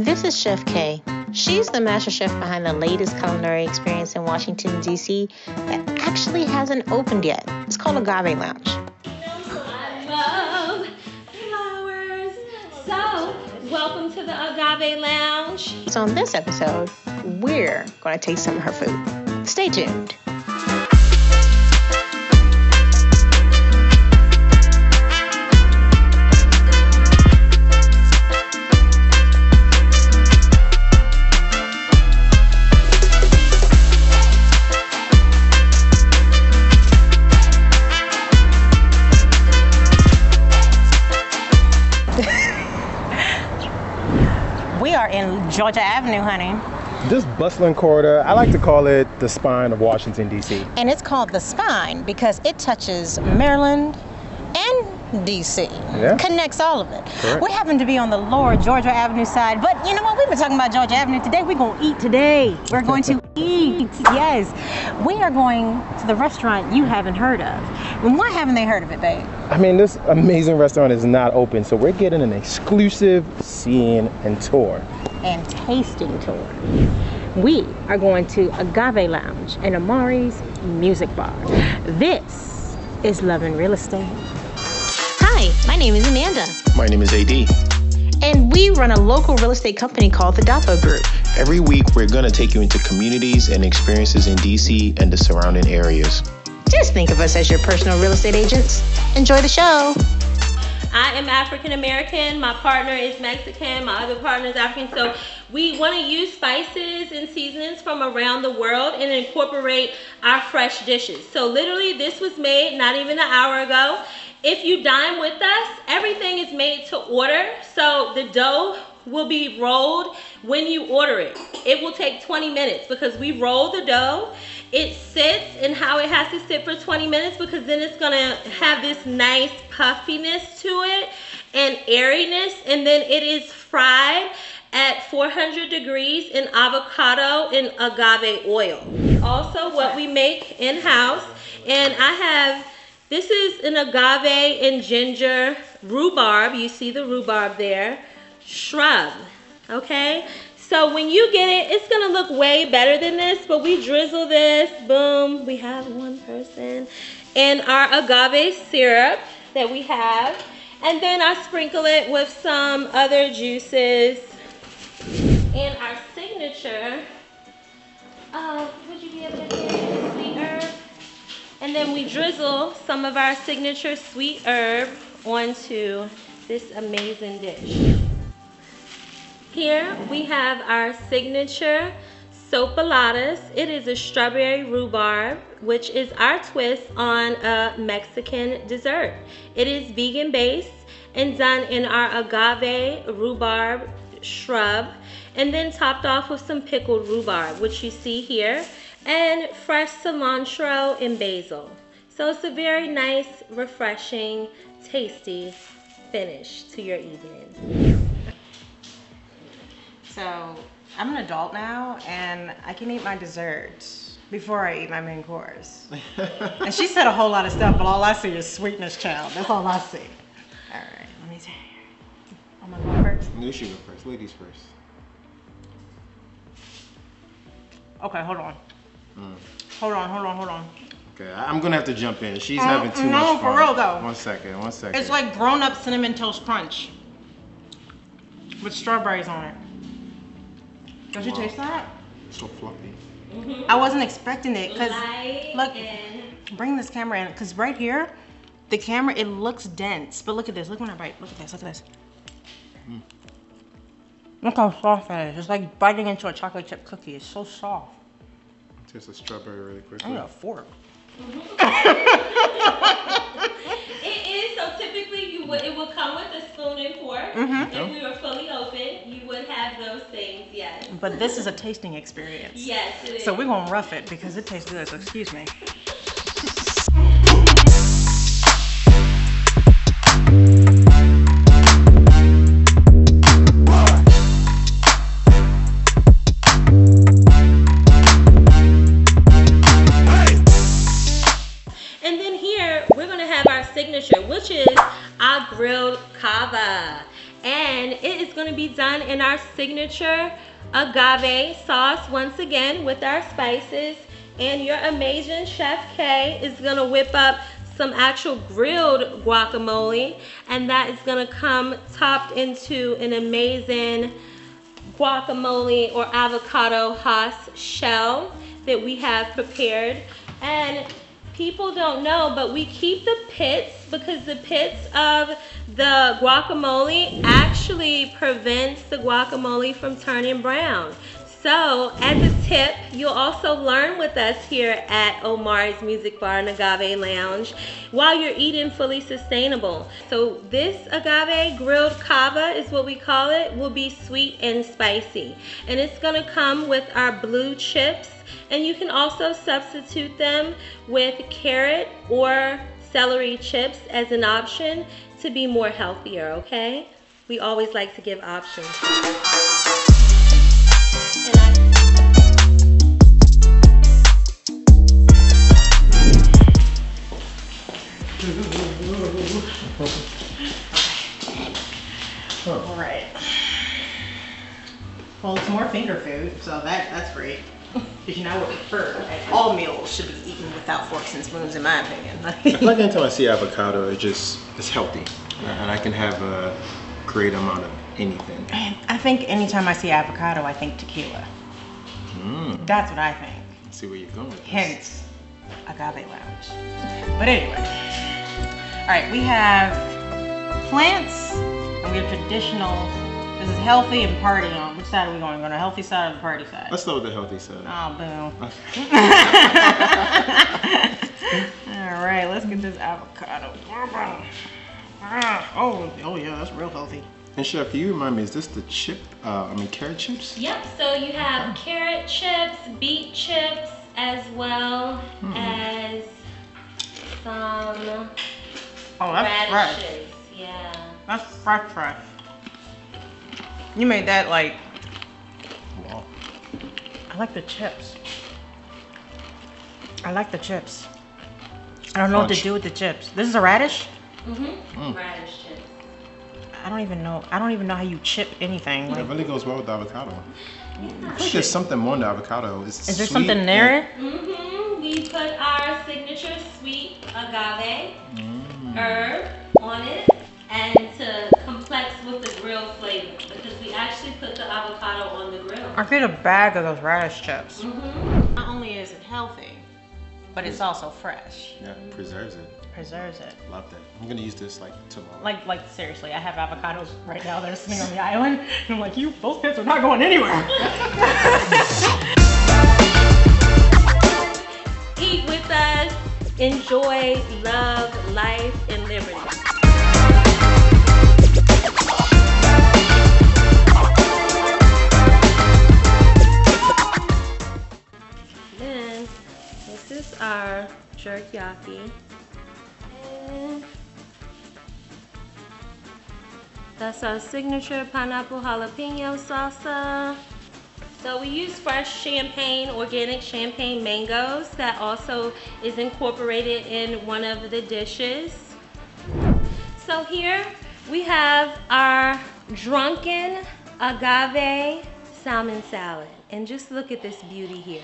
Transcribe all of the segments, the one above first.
This is Chef Kay. She's the master chef behind the latest culinary experience in Washington, D.C. that actually hasn't opened yet. It's called Agave Lounge. I love flowers. So, welcome to the Agave Lounge. So, in this episode, we're going to taste some of her food. Stay tuned. In Georgia Avenue, honey, This bustling corridor, I like to call it the spine of Washington, D.C. and it's called the Spine because it touches Maryland and DC. Yeah. Connects all of it. Correct. We happen to be on the lower Georgia Avenue side, but you know what? We've been talking about Georgia Avenue today. We're going to eat today. We're going to eat. Yes. We are going to the restaurant you haven't heard of. And why haven't they heard of it, babe? I mean, this amazing restaurant is not open, so we're getting an exclusive seeing and tour. and tasting tour. We are going to Agave Lounge and Omari's Music Bar. This is Love and Real Estate. Hi, my name is Amanda, My name is AD. and we run a local real estate company called the Dapo Group. Every week, we're going to take you into communities and experiences in DC and the surrounding areas. Just think of us as your personal real estate agents. Enjoy the show. I am African American. My partner is Mexican. My other partner is African. So, we want to use spices and seasonings from around the world and incorporate our fresh dishes. So, literally, this was made not even an hour ago. If you dine with us, everything is made to order. So, the dough will be rolled when you order it. It will take 20 minutes because we roll the dough. It sits and how it has to sit for 20 minutes because then it's gonna have this nice puffiness to it and airiness, and then it is fried at 400 degrees in avocado and agave oil. Also, what we make in house, and I have this is an agave and ginger rhubarb. You see the rhubarb there. Shrub. Okay? So when you get it, it's gonna look way better than this, but we drizzle this, boom, we have one person, and our agave syrup that we have, and then I sprinkle it with some other juices, and our signature, uh, would you be able to herb. And then we drizzle some of our signature sweet herb onto this amazing dish. Here we have our signature sopapillas. It is a strawberry rhubarb, which is our twist on a Mexican dessert. It is vegan based and done in our agave rhubarb shrub, and then topped off with some pickled rhubarb, which you see here, and fresh cilantro and basil. So it's a very nice, refreshing, tasty finish to your evening. So I'm an adult now, and I can eat my dessert before I eat my main course. and she said a whole lot of stuff, but all I see is sweetness, child. That's all I see. All right, let me tell you. I'm gonna go first. You should go first. Ladies first. Okay, hold on. Hold on, hold on, hold on. Okay, I- I'm gonna have to jump in. She's Uh, having too no, much for real, though. One second, one second. It's like grown up cinnamon toast crunch with strawberries on it. Don't you taste that? so fluffy. I wasn't expecting it because look- and bring this camera in because right here, the camera it looks dense. But look at this. Look when I bite. Look at this. Look at this. Look how soft that is. It's like biting into a chocolate chip cookie. It's so soft. Taste the strawberry really I quickly. need a fork. It is so typically you would it would come with a spoon and fork. Mm-hmm. If we were fully open, you would have those things. Yes. But this is a tasting experience. Yes, it is. So we're gonna rough it because it tastes good. So excuse me. To be done in our signature agave sauce once again with our spices. And your amazing Chef Kay is to whip up some actual grilled guacamole and that is to come topped into an amazing guacamole or avocado Hass shell that we have prepared. And people don't know, but we keep the pits because the pits of the guacamole actually prevents the guacamole from turning brown. So, as a tip, you'll also learn with us here at Omari's Music Bar and Agave Lounge while you're eating fully sustainable. So, this agave grilled cava is what we call it, will be sweet and spicy. And it's gonna come with our blue chips, and you can also substitute them with carrot or celery chips as an option to be more healthier, okay? We always like to give options. All right. Well, it's more finger food, so that that's great. Because you know what prefer. All meals should be eaten without forks and spoons, in my opinion. Like anytime I see avocado, it just it's healthy, and I can have a great amount of anything. Man, I think anytime I see avocado, I think tequila. Mm. That's what I think. See where you're going with this. Hence, agave lounge. But anyway, all right, we have plants and we have traditional. This is healthy and party on. Which side are we going? Going to the healthy side or the party side? Let's start with the healthy side. Oh, boom. All right, let's get this avocado. Ah, Oh, oh yeah, that's real healthy. And chef, can you remind me, is this the chip? Uh, I mean, carrot chips? Yep, so you have carrot chips, beet chips, as well as some Oh, that's fresh. Yeah. That's fresh, fresh. You made that like. Wow. I like the chips. I like the chips. I don't know what to do with the chips. This is a radish. Mm-hmm. Radish chips. I don't even know. I don't even know how you chip anything. It Like, really goes well with the avocado. I think there's something more in the avocado. It's is there sweet something and- there? Mm-hmm. We put our signature sweet agave Mm. Herb on it and to complex with the grill flavor because we actually put the avocado on the grill. I get a bag of those radish chips. Mm-hmm. Not only is it healthy, but it's also fresh. Yeah, preserves it. Preserves it. Love that. I'm gonna use this like tomorrow. Like, like seriously, I have avocados right now that are sitting on the island, and I'm like, you, those pits are not going anywhere. Eat with us, enjoy, love, life, and liberty. This is our jerk yaki. And That's our signature pineapple jalapeno salsa. So we use fresh champagne, organic champagne mangoes that also is incorporated in one of the dishes. So here we have our drunken agave salmon salad. And just look at this beauty here.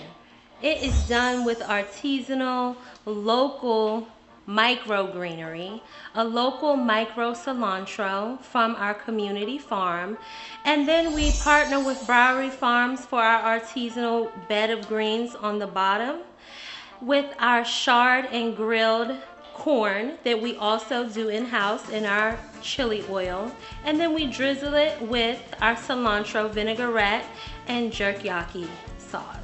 It is done with artisanal, local microgreenery, a local micro cilantro from our community farm. And then we partner with Bowery Farms for our artisanal bed of greens on the bottom with our charred and grilled corn that we also do in-house in our chili oil. And then we drizzle it with our cilantro vinaigrette and jerk yaki sauce.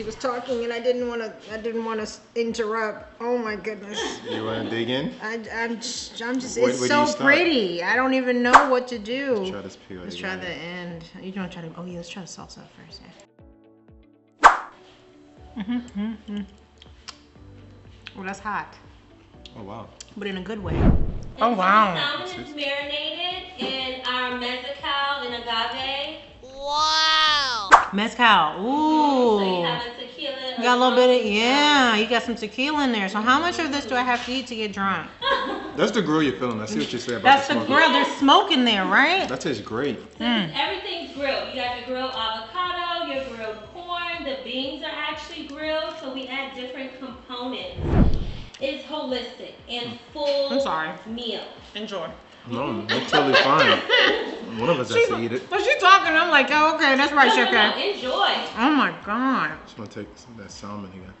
She was talking, and I didn't want to. I didn't want to interrupt. Oh my goodness. You wanna dig in? I, I'm just, I'm just, Where- it's where so pretty. I don't even know what to do. Try this peel. Let's you try got the end. You don't try to, oh yeah, let's try the salsa first. Yeah. Mm-hmm, Well, that's hot, Oh wow. but in a good way. And Oh, wow. The is marinated in our mezcal and agave. Wow. Mezcal. So you Ooh. have a tequila. You got a little bit of, yeah, you got some tequila in there. So how much of this do I have to eat to get drunk? That's the grill you're feeling. I see what you say about That's the the smoke. grill. There's smoke in there, right? That tastes great. So this- mm. everything's grilled. You got your grilled avocado, your grilled corn. The beans are actually grilled, so we add different components. It's holistic and mm. full I'm sorry. meal. Enjoy. No, that's totally fine. One of us has to eat it. But she's talking. I'm like, oh, okay, that's right, No, Chef no, no, enjoy. Oh my god. Just want to take some of that salmon again.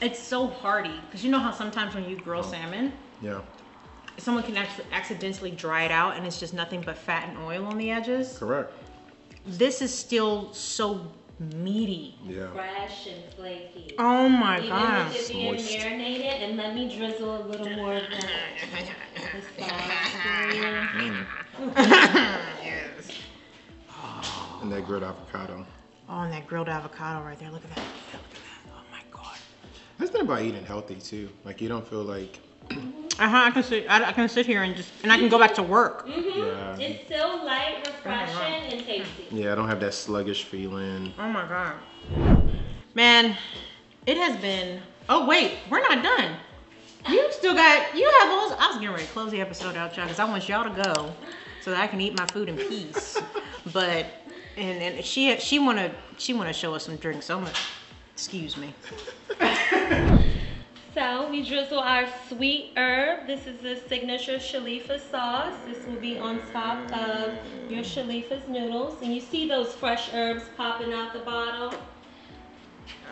It's so hearty. Because you know how sometimes when you grill oh. salmon, Yeah, someone can actually accidentally dry it out and it's just nothing but fat and oil on the edges. correct. This is still so meaty. Yeah. Fresh and flaky. Oh my Even god. with it being Moist. marinated, and let me drizzle a little more of that And that grilled avocado. Oh, and that grilled avocado right there. Look at that. Look at that. Oh my god. That's been about eating healthy too. Like you don't feel like Uh huh. I can sit. I, I can sit here and just and I can go back to work. yeah, It's still light, refreshing, and tasty. yeah. I don't have that sluggish feeling. Oh my god. Man, it has been. Oh wait, we're not done. You still got. You have those. I was getting ready to close the episode out, y'all, because I want y'all to go so that I can eat my food in peace. but and and she she wanna she wanna show us some drinks. So I'm gonna. Excuse me. So we drizzle our sweet herb. This is the signature Shalifa sauce. This will be on top of your Shalifa's noodles. And you see those fresh herbs popping out the bottle.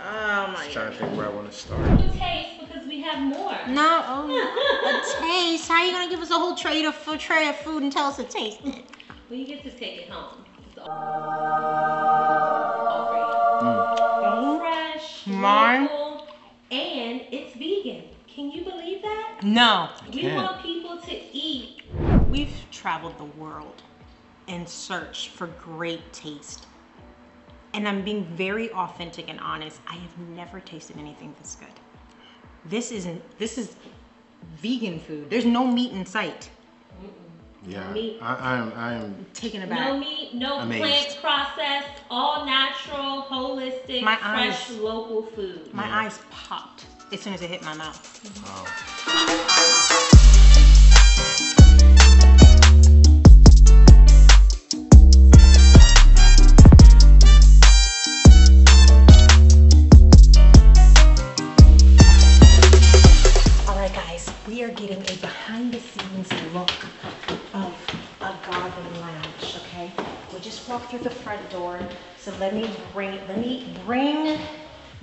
Oh my Just trying to think where I want to start. The taste because we have more. No, oh, a taste. How are you gonna give us a whole tray of food, tray of food and tell us a taste? Well, you get to take it home. It's all for. Fresh, Mine? local, and it's vegan. Can you believe that? No. We can. want people to eat. We've traveled the world in search for great taste. And I'm being very authentic and honest. I have never tasted anything this good. This isn't this is vegan food. There's no meat in sight. Yeah, meat. I, I am. I am. Taken No meat, no Amazed. plant processed, all natural, holistic, My fresh, eyes- local food. My eyes popped as soon as it hit my mouth. Wow. Front door, so let me bring, let me bring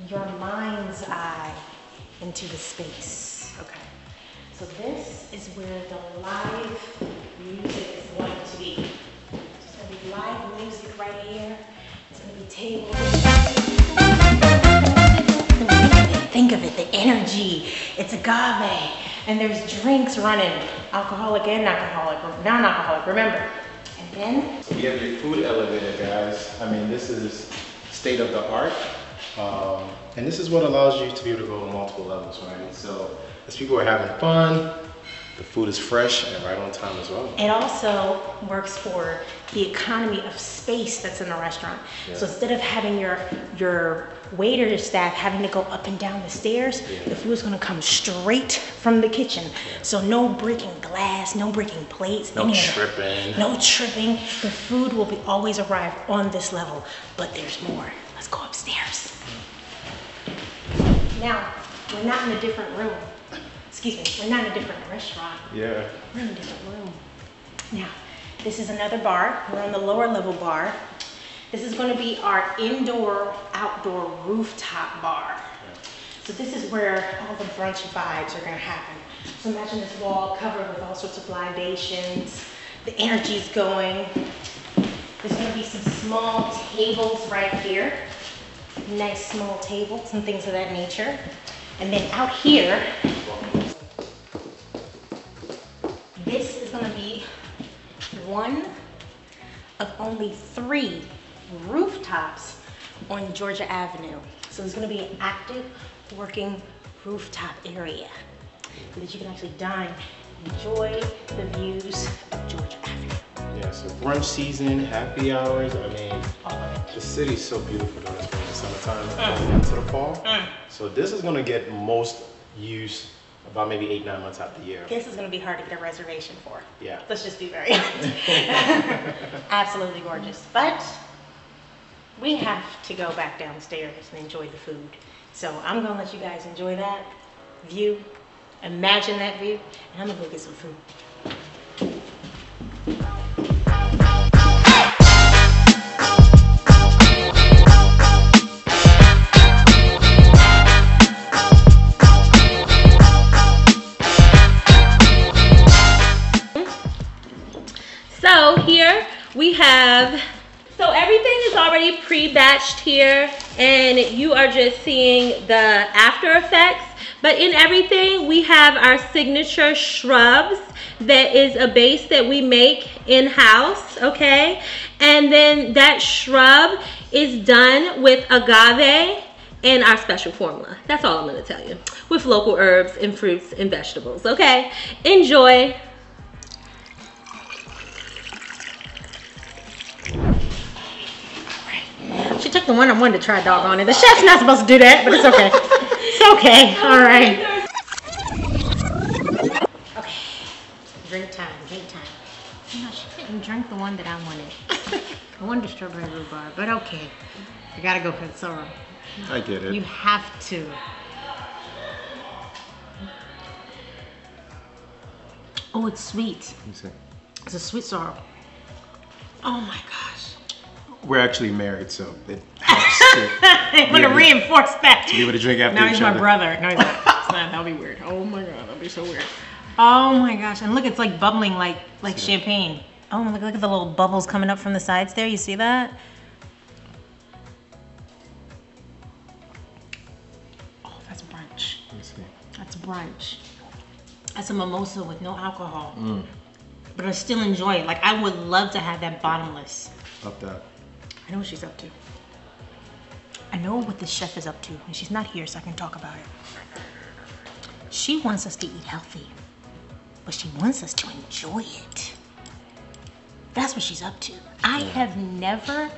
your mind's eye into the space, okay? So this is where the live music is going to be. There's gonna be live music right here. It's gonna be tables. Think of it, the energy. It's agave. And there's drinks running, alcoholic and non-alcoholic, non-alcoholic, remember. And then, We have your food elevator, guys. I mean, this is state of the art. Um, and this is what allows you to be able to go multiple levels, right? So, as people are having fun, the food is fresh and right on time as well. it also works for the economy of space that's in the restaurant. So instead of having your your waiter staff having to go up and down the stairs, the food's gonna come straight from the kitchen. So no breaking glass, no breaking plates, No tripping. No tripping. The food will be always arrive on this level, but there's more. Let's go upstairs. Now, we're not in a different room. Excuse me, we're not in a different restaurant. Yeah. We're in a different room. Now, this is another bar. We're on the lower level bar. This is going to be our indoor, outdoor rooftop bar. So this is where all the brunch vibes are going to happen. So imagine this wall covered with all sorts of libations. The energy's going. There's going to be some small tables right here. Nice small tables and things of that nature. And then out here, this is gonna be one of only three rooftops on Georgia Avenue. So there's gonna be an active working rooftop area so that you can actually dine, enjoy the views of Georgia Avenue. Yeah, so brunch season, happy hours. I mean, All of it. the city's so beautiful during the summertime mm. going into the fall. Mm. So this is gonna get most use about maybe eight, nine months out the year. This is gonna be hard to get a reservation for. Yeah. Let's just be very. Absolutely gorgeous. But we have to go back downstairs and enjoy the food. So I'm gonna let you guys enjoy that view. Imagine that view, and I'm gonna go get some food. Pre-batched here and you are just seeing the after effects. But in everything, we have our signature shrubs that is a base that we make in-house, okay? And then that shrub is done with agave and our special formula. That's all I'm gonna tell you. With local herbs and fruits and vegetables, okay? Enjoy. She took the one I wanted to try dog on it. The chef's not supposed to do that, but it's okay. It's okay. All right. Okay. Drink time. Drink time. You know, she didn't drink the one that I wanted. I wanted strawberry rhubarb, but okay. I gotta go for the sorrel. I get it. You have to. Oh, it's sweet. Let me see. It's a sweet sorrel. Oh my gosh. We're actually married, so it helps to I'm gonna reinforce that. To be able to drink after Now he's my other. brother. No, he's not. It's not. That'll be weird. Oh my god, that'll be so weird. Oh my gosh! And look, it's like bubbling like like champagne. Oh, look, look at the little bubbles coming up from the sides there. You see that? Oh, that's brunch. Let me see. That's brunch. That's a mimosa with no alcohol. Mm. But I still enjoy it. Like I would love to have that bottomless. Love that. I know what she's up to. I know what the chef is up to, and she's not here, so I can talk about it. She wants us to eat healthy, but she wants us to enjoy it. That's what she's up to. I have never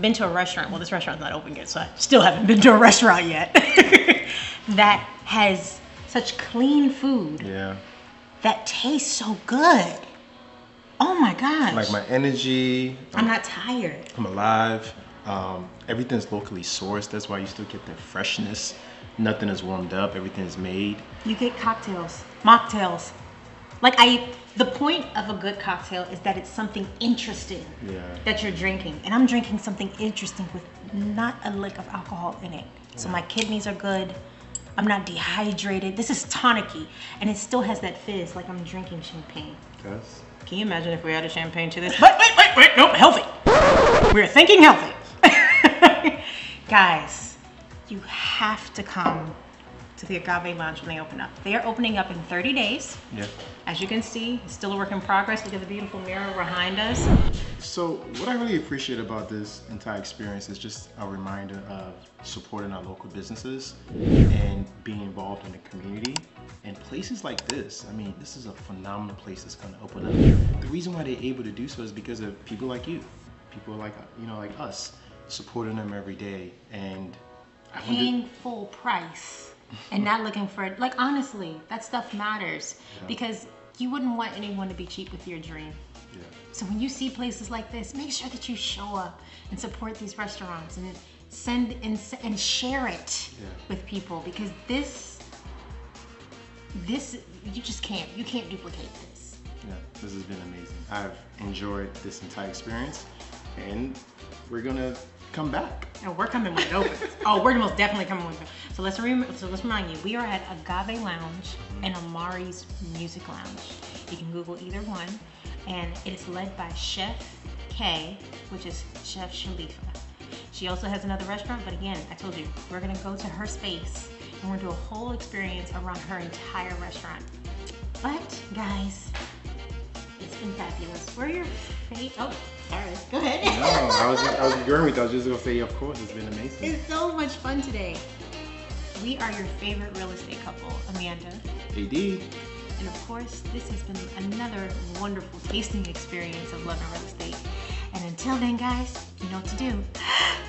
been to a restaurant. Well, this restaurant's not open yet, so I still haven't been to a restaurant yet that has such clean food Yeah. that tastes so good. Oh my gosh. Like my energy. I'm not tired. I'm alive. Um, everything's locally sourced. That's why you still get the freshness. Nothing is warmed up. Everything is made. You get cocktails, mocktails. Like I, the point of a good cocktail is that it's something interesting Yeah. that you're drinking, and I'm drinking something interesting with not a lick of alcohol in it. So my kidneys are good. I'm not dehydrated. This is tonicy, and it still has that fizz like I'm drinking champagne. Yes. Can you imagine if we added champagne to this? Wait, wait, wait, wait, nope, healthy. We're thinking healthy. Guys, you have to come to the Agave Lounge when they open up. They are opening up in 30 days. Yeah. As you can see, it's still a work in progress. Look at the beautiful mirror behind us. So what I really appreciate about this entire experience is just a reminder of supporting our local businesses and being involved in the community and places like this. I mean, this is a phenomenal place that's going to open up. The reason why they're able to do so is because of people like you, people like you know like us, supporting them every day. And Paying full price and not looking for it. Like, honestly, that stuff matters because you wouldn't want anyone to be cheap with your dream. yeah. So when you see places like this, make sure that you show up and support these restaurants and send and, and share it Yeah. with people because this this you just can't you can't duplicate this. Yeah, this has been amazing. I've enjoyed this entire experience, and we're gonna come back. And we're coming when it opens. oh, we're most definitely coming with it. So let's rem- so let's remind you, we are at Agave Lounge and Omari's Music Lounge. You can Google either one, and it is led by Chef Kay, which is Chef Shalifa. She also has another restaurant, but again, I told you, we're gonna go to her space and we're gonna do a whole experience around her entire restaurant. But guys, it's been fabulous. We're your favorite. Oh, sorry. Go ahead. No, I was I was agreeing with you. I was just gonna say, of course, it's been amazing. It's so much fun today. We are your favorite real estate couple, Amanda. AD. And of course, this has been another wonderful tasting experience of Love and Real Estate. And until then, guys, you know what to do.